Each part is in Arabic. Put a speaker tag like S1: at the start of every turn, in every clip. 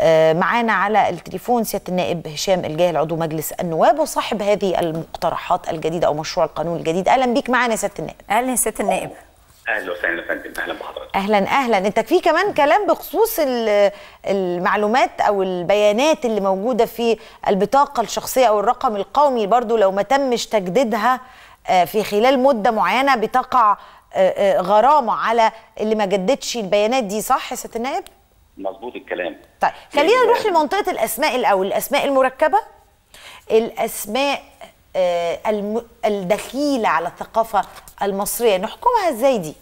S1: آه، معانا على التليفون سيادة النائب هشام الجاهل عضو مجلس النواب وصاحب هذه المقترحات الجديدة أو مشروع القانون الجديد. أهلا بيك معانا يا سيادة النائب.
S2: أهلا يا سيادة النائب.
S3: أهلا وسهلا يا فندم. أهلا بحضرتك.
S1: أهلا أهلا. أنت في كمان كلام بخصوص ال- المعلومات أو البيانات اللي موجودة في البطاقة الشخصية أو الرقم القومي برضو لو ما تمش تجديدها آه، في خلال مدة معينة بتقع آه، غرامة على اللي ما جددش البيانات دي. صح يا سيادة النائب؟
S3: مظبوط الكلام.
S1: طيب خلينا نروح لمنطقة الأسماء الأول. الأسماء المركبة الأسماء آه، الدخيلة على الثقافة المصرية. نحكمها إزاي دي؟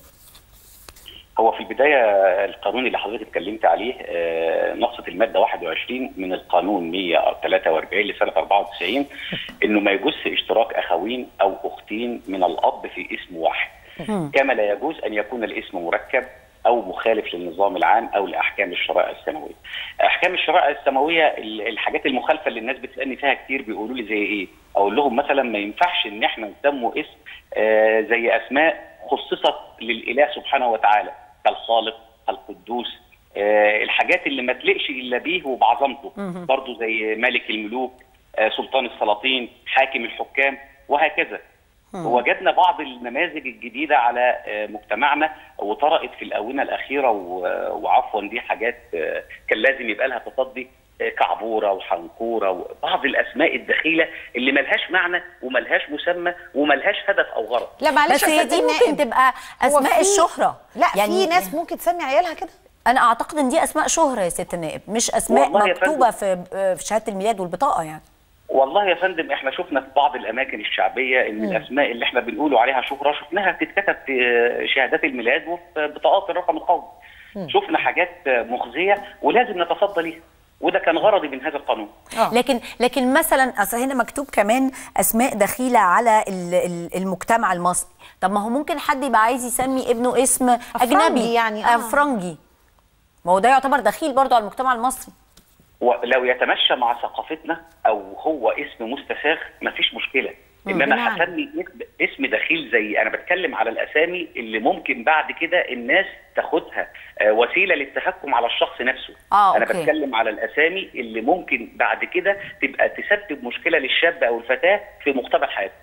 S3: هو في البداية القانون اللي حضرتك اتكلمت عليه آه، نصة المادة 21 من القانون 143 لسنة 94 إنه ما يجوز اشتراك أخوين أو أختين من الأب في اسم واحد. كما لا يجوز أن يكون الاسم مركب أو مخالف للنظام العام أو لأحكام الشرائع السماويه. أحكام الشرائع السماويه ال- الحاجات المخالفة اللي الناس بتسألني فيها كتير بيقولوا لي زي إيه؟ أقول لهم مثلا ما ينفعش إن إحنا نسموا اسم آه، زي أسماء خصصت للإله سبحانه وتعالى كالخالق القدوس آه، الحاجات اللي ما تليقش إلا بيه وبعظمته برضو زي ملك الملوك آه، سلطان السلاطين حاكم الحكام وهكذا وجدنا بعض النماذج الجديدة على آه، مجتمعنا وطرأت في الآونة الأخيرة وعفوا دي حاجات آه، كان لازم يبقى لها تصدي آه، كعبورة وحنكورة وبعض الأسماء الدخيلة اللي ملهاش معنى وملهاش مسمى وملهاش هدف أو غرض.
S1: لا معلش
S2: بس
S1: يا
S2: هي دي ممكن
S1: النائب.
S2: تبقى
S1: أسماء
S2: الشهرة.
S1: لا يعني في ناس ممكن تسمي عيالها كده.
S2: أنا أعتقد إن دي أسماء شهرة يا سياده النائب مش
S3: أسماء
S2: مكتوبة في في شهادة الميلاد والبطاقة يعني.
S3: والله يا فندم إحنا شفنا في بعض الأماكن الشعبية إن الأسماء اللي إحنا بنقولوا عليها شهره شفناها بتتكتب في شهادات الميلاد وفي بطاقات الرقم القومي. شفنا حاجات مخزية ولازم نتصدى ليها وده كان غرضي من هذا القانون.
S1: آه.
S2: لكن لكن مثلا أصل هنا مكتوب كمان أسماء دخيلة على ال- ال- المجتمع المصري طب ما هو ممكن حد يبقى عايز يسمي ابنه اسم أجنبي
S1: يعني، آه.
S2: أفرنجي ما هو ده يعتبر دخيل برضو على المجتمع المصري
S3: ولو يتمشى مع ثقافتنا أو هو اسم مستساغ مفيش مشكلة
S1: إنما؟
S3: هسمي اسم- دخيل زي أنا بتكلم على الأسامي اللي ممكن بعد كده الناس تاخدها آه، وسيلة للتهكم على الشخص نفسه
S2: آه،
S3: أنا
S2: أوكي.
S3: بتكلم على الأسامي اللي ممكن بعد كده تبقى تسبب مشكلة للشاب أو الفتاة في مقتبل حياته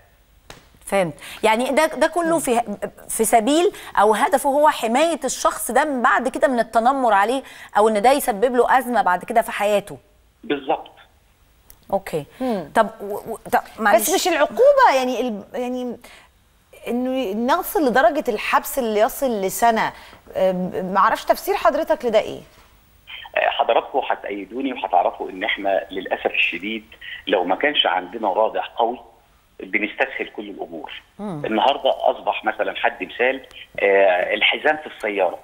S2: فهمت. يعني ده ده كله في في سبيل أو هدفه هو حماية الشخص ده من بعد كده من التنمر عليه أو إن ده يسبب له أزمة بعد كده في حياته.
S3: بالظبط.
S2: أوكي. طب و... و... طب معلش.
S1: بس مش العقوبة يعني ال... يعني إنه نصل لدرجة الحبس اللي يصل لسنة. معرفش تفسير حضرتك لده إيه؟
S3: حضراتكم هتأيدوني وهتعرفوا إن إحنا للأسف الشديد لو ما كانش عندنا رادع قوي بنستسهل كل الأمور. النهارده أصبح مثلا حد مثال آه، الحزام في السيارة.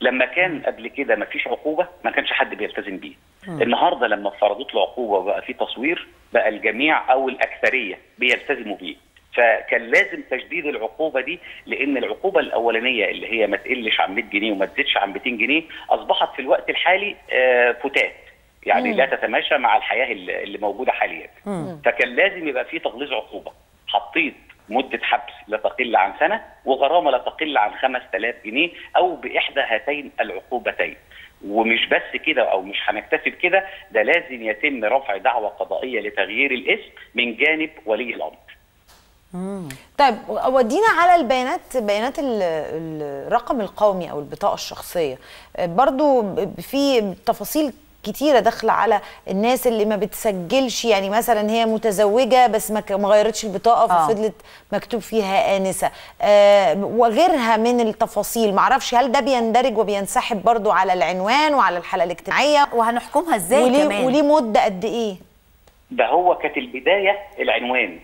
S3: لما كان قبل كده ما فيش عقوبة ما كانش حد بيلتزم بيه. النهارده لما فرضت له عقوبة وبقى في تصوير بقى الجميع أو الأكثرية بيلتزموا بيه. فكان لازم تشديد العقوبة دي لأن العقوبة الأولانية اللي هي ما تقلش عن 100 جنيه وما تزيدش عن 200 جنيه أصبحت في الوقت الحالي آه، فتات يعني لا تتماشى مع الحياة اللي اللي موجودة حاليا. فكان لازم يبقى في تغليظ عقوبة. حطيت مدة حبس لا تقل عن سنة وغرامة لا تقل عن 5000 جنيه أو بإحدى هاتين العقوبتين. ومش بس كده أو مش هنكتفي بكده ده لازم يتم رفع دعوى قضائية لتغيير الاسم من جانب ولي الأمر.
S1: طيب ودينا على البيانات بيانات ال- الرقم القومي أو البطاقة الشخصية. برضو ب- في تفاصيل كتيرة داخلة على الناس اللي ما بتسجلش يعني مثلا هي متزوجة بس ما غيرتش البطاقة
S2: آه.
S1: ففضلت مكتوب فيها آنسة. آه وغيرها من التفاصيل معرفش هل ده بيندرج وبينسحب برضو على العنوان وعلى الحالة الاجتماعية؟
S2: وهنحكمها إزاي
S1: وليه
S2: كمان؟
S1: وليه مدة قد إيه؟
S3: ده هو كانت البداية العنوان.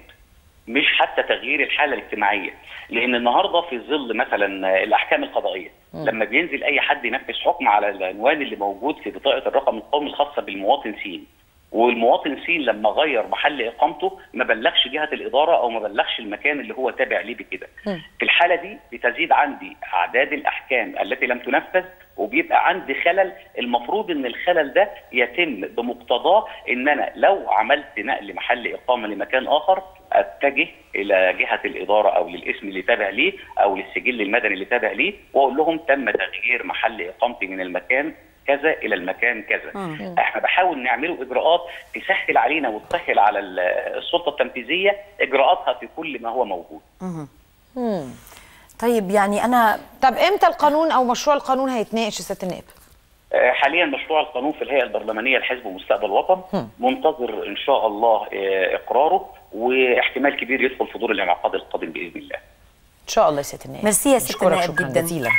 S3: مش حتى تغيير الحالة الاجتماعية. لأن النهارده في ظل مثلا الأحكام القضائية لما بينزل أي حد ينفذ حكم على العنوان اللي موجود في بطاقة الرقم القومي الخاصة بالمواطن سين والمواطن سين لما غير محل إقامته ما بلغش جهة الإدارة أو ما بلغش المكان اللي هو تابع ليه بكده. في الحالة دي بتزيد عندي أعداد الأحكام التي لم تنفذ وبيبقى عندي خلل. المفروض إن الخلل ده يتم بمقتضاه إن أنا لو عملت نقل محل إقامة لمكان آخر أتجه إلى جهة الإدارة أو للاسم اللي تابع ليه أو للسجل المدني اللي تابع ليه وأقول لهم تم تغيير محل إقامتي من المكان كذا إلى المكان كذا. إحنا بحاول نعمله إجراءات تسهل علينا وتسهل على ال- السلطة التنفيذية إجراءاتها في كل ما هو موجود.
S2: طيب يعني أنا
S1: طب إمتى القانون أو مشروع القانون هيتناقش يا سياده النائب
S3: آه، حاليا مشروع القانون في الهيئة البرلمانية لحزب مستقبل وطن منتظر إن شاء الله آه، إقراره. واحتمال كبير يدخل في دور الانعقاد القادم بإذن الله.
S1: إن شاء الله يا سيادة النائب.
S2: ميرسي يا ست
S1: نشكرك
S2: النائب جدا.
S1: جزيلا.